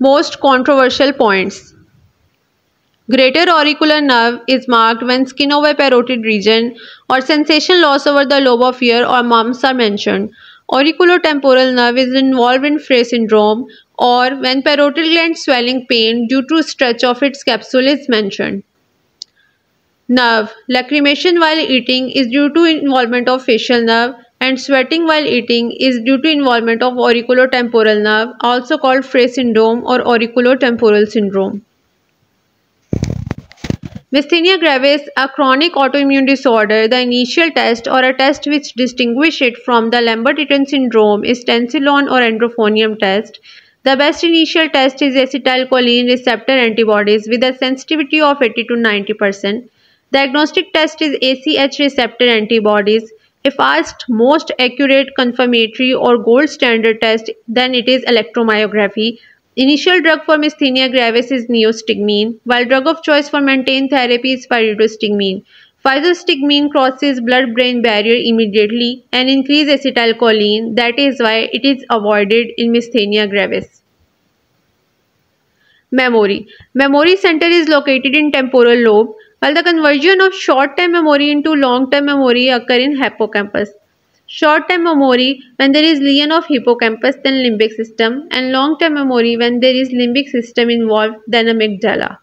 Most controversial points. Greater auricular nerve is marked when skin over parotid region or sensation loss over the lobe of ear or mumps are mentioned. Auriculotemporal nerve is involved in Frey syndrome or when parotid gland swelling pain due to stretch of its capsule is mentioned. Nerve. Lacrimation while eating is due to involvement of facial nerve and sweating while eating is due to involvement of auriculotemporal nerve also called Frey syndrome or auriculotemporal syndrome. Myasthenia gravis, a chronic autoimmune disorder, the initial test or a test which distinguishes it from the Lambert-Eaton syndrome is tensilon or edrophonium test. The best initial test is acetylcholine receptor antibodies with a sensitivity of 80 to 90%. Diagnostic test is ACH receptor antibodies. If asked most accurate confirmatory or gold standard test, then it is electromyography. Initial drug for myasthenia gravis is neostigmine, while drug of choice for maintained therapy is pyridostigmine. Pyridostigmine crosses blood-brain barrier immediately and increases acetylcholine. That is why it is avoided in myasthenia gravis. Memory. Memory center is located in temporal lobe while the conversion of short-term memory into long-term memory occur in hippocampus. Short-term memory when there is lesion of hippocampus then limbic system and long-term memory when there is limbic system involved then amygdala.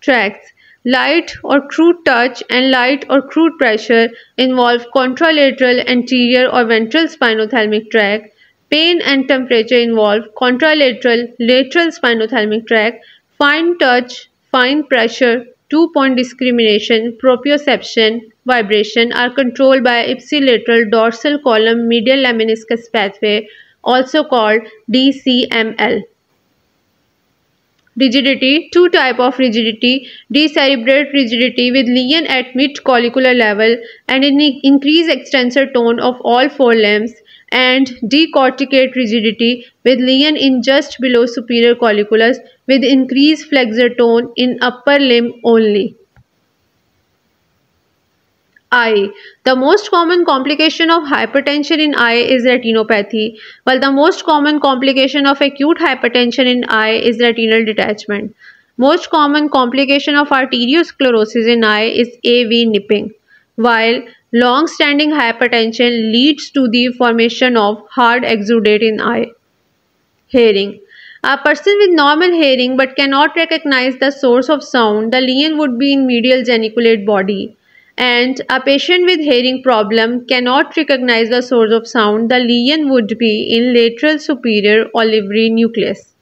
Tracts Light or crude touch and light or crude pressure involve contralateral anterior or ventral spinothalamic tract. Pain and temperature involve contralateral lateral spinothalamic tract fine touch, fine pressure, two-point discrimination, proprioception, vibration are controlled by ipsilateral dorsal column medial lemniscus pathway, also called DCML. Rigidity, two type of rigidity, decerebrate rigidity with lesion at mid-collicular level and an increased extensor tone of all four limbs and decorticate rigidity with lesion in just below superior colliculus with increased flexor tone in upper limb only. Eye. The most common complication of hypertension in eye is retinopathy, while the most common complication of acute hypertension in eye is retinal detachment. Most common complication of arteriosclerosis in eye is AV nipping, while long-standing hypertension leads to the formation of hard exudate in eye. Hearing. A person with normal hearing but cannot recognize the source of sound, the lesion would be in medial geniculate body. And a patient with hearing problem cannot recognize the source of sound, the lesion would be in lateral superior olivary nucleus.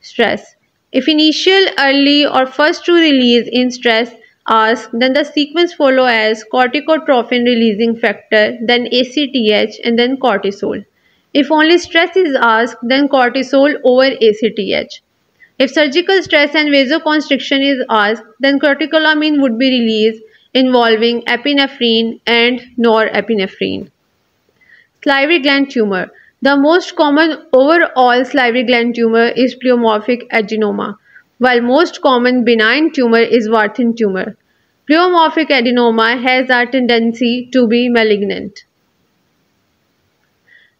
Stress. If initial, early or first to release in stress asked, then the sequence follow as corticotrophin releasing factor, then ACTH and then cortisol. If only stress is asked, then cortisol over ACTH. If surgical stress and vasoconstriction is asked, then catecholamine would be released involving epinephrine and norepinephrine. Salivary gland tumor. The most common overall salivary gland tumor is pleomorphic adenoma, while most common benign tumor is Warthin tumor. Pleomorphic adenoma has a tendency to be malignant.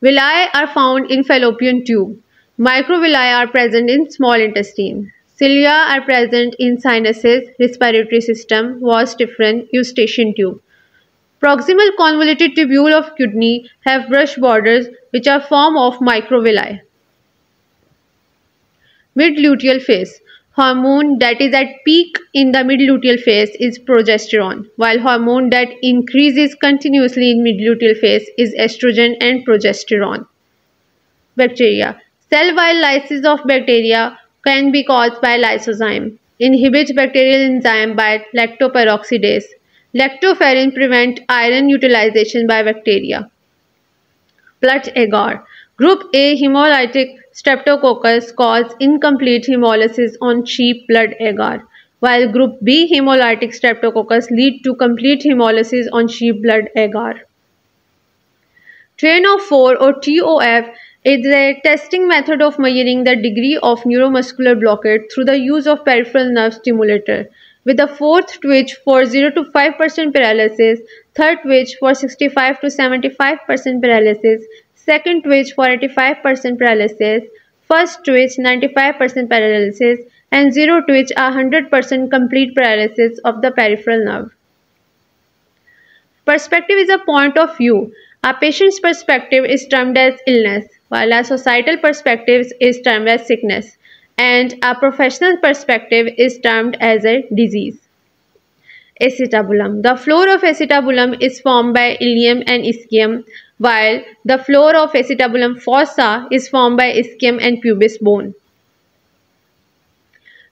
Villi are found in fallopian tube. Microvilli are present in small intestine. Cilia are present in sinuses, respiratory system, vas deferens, eustachian tube. Proximal convoluted tubule of kidney have brush borders which are form of microvilli. Mid-luteal phase. Hormone that is at peak in the mid-luteal phase is progesterone, while hormone that increases continuously in mid-luteal phase is estrogen and progesterone. Bacteria. Cell-wide lysis of bacteria can be caused by lysozyme. Inhibits bacterial enzyme by lactoperoxidase. Lactoferrin prevent iron utilization by bacteria. Blood agar. Group A hemolytic streptococcus cause incomplete hemolysis on sheep blood agar, while group B hemolytic streptococcus lead to complete hemolysis on sheep blood agar. Train of 4 or TOF is a testing method of measuring the degree of neuromuscular blockade through the use of peripheral nerve stimulator, with the fourth twitch for 0 to 5% paralysis, third twitch for 65 to 75% paralysis, second twitch for 85% paralysis, first twitch 95% paralysis, and zero twitch a 100% complete paralysis of the peripheral nerve. Perspective is a point of view. A patient's perspective is termed as illness, while a societal perspective is termed as sickness, and a professional perspective is termed as a disease. Acetabulum. The floor of acetabulum is formed by ilium and ischium, while the floor of acetabulum fossa is formed by ischium and pubis bone.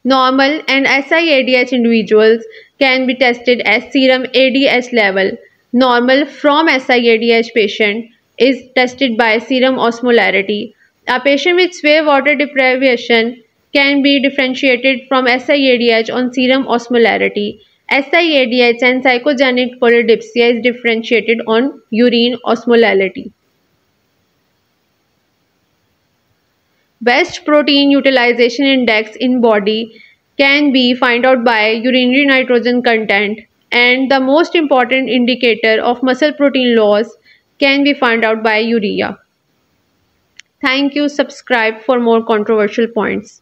Normal and SIADH individuals can be tested as serum ADH level. Normal from SIADH patient is tested by serum osmolarity. A patient with severe water deprivation can be differentiated from SIADH on serum osmolarity. SIADH and psychogenic polydipsia is differentiated on urine osmolality. Best protein utilization index in body can be found out by urinary nitrogen content and the most important indicator of muscle protein loss can be found out by urea. Thank you. Subscribe for more controversial points.